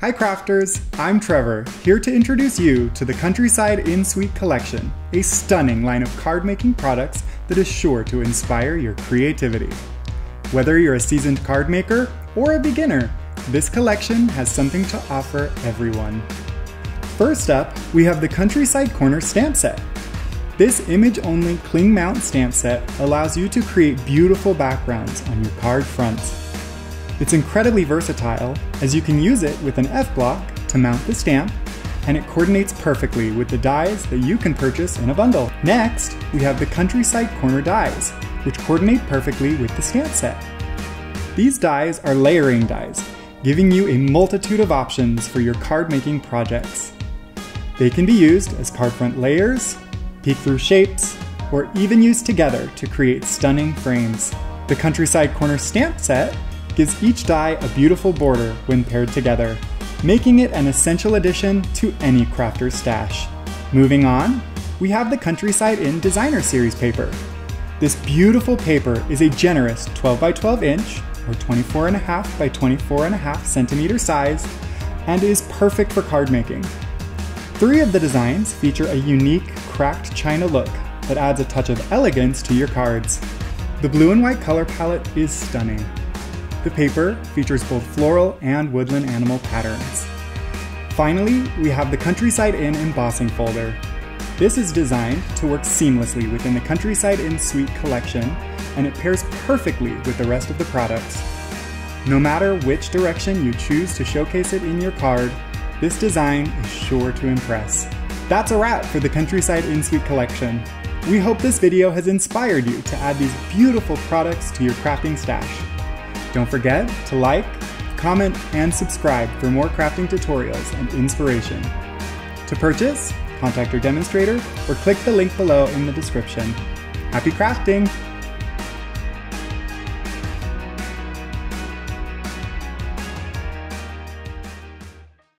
Hi crafters, I'm Trevor, here to introduce you to the Countryside Inn Suite Collection, a stunning line of card making products that is sure to inspire your creativity. Whether you're a seasoned card maker or a beginner, this collection has something to offer everyone. First up, we have the Countryside Corner stamp set. This image-only cling mount stamp set allows you to create beautiful backgrounds on your card fronts. It's incredibly versatile, as you can use it with an F-block to mount the stamp, and it coordinates perfectly with the dies that you can purchase in a bundle. Next, we have the Countryside Corner dies, which coordinate perfectly with the stamp set. These dies are layering dies, giving you a multitude of options for your card making projects. They can be used as card front layers, peek through shapes, or even used together to create stunning frames. The Countryside Corner stamp set gives each die a beautiful border when paired together, making it an essential addition to any crafter's stash. Moving on, we have the Countryside Inn Designer Series paper. This beautiful paper is a generous 12 by 12 inch or 24.5 by 24.5 centimeter size and is perfect for card making. Three of the designs feature a unique cracked china look that adds a touch of elegance to your cards. The blue and white color palette is stunning, the paper features both floral and woodland animal patterns. Finally, we have the Countryside Inn embossing folder. This is designed to work seamlessly within the Countryside Inn Suite collection, and it pairs perfectly with the rest of the products. No matter which direction you choose to showcase it in your card, this design is sure to impress. That's a wrap for the Countryside Inn Suite collection. We hope this video has inspired you to add these beautiful products to your crafting stash. Don't forget to like, comment, and subscribe for more crafting tutorials and inspiration. To purchase, contact your demonstrator or click the link below in the description. Happy crafting!